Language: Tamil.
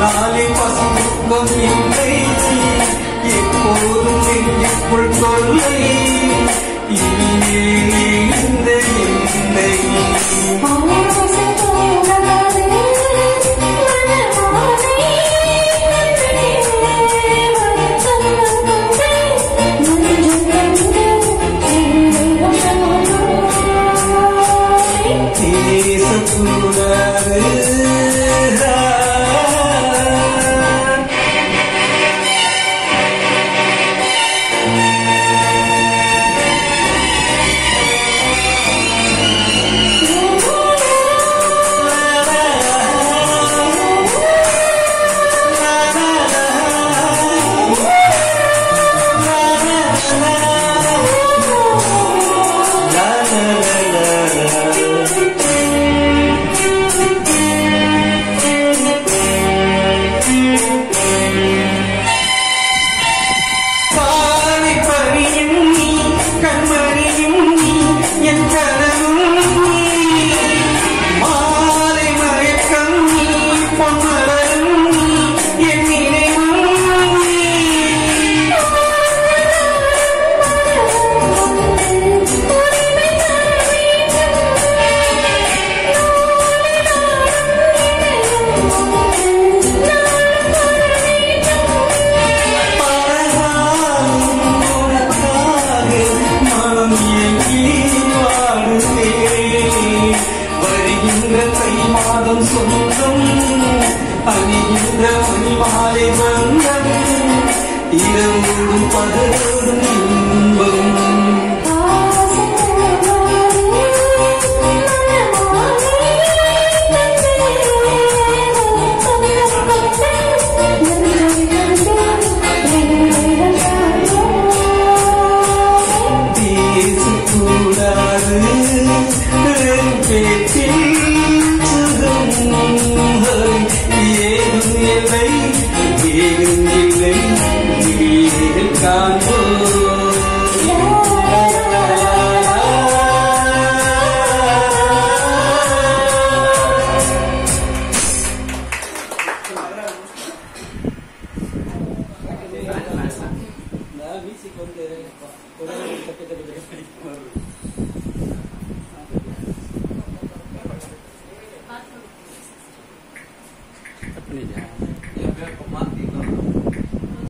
நாளை பசும்பம் இல்லை. எப்போதும் நெஞ்சுக்குள் தொல்லை. இனிமே அணியின் மாலை மன்னன் இடம் முழும் இன்பம்.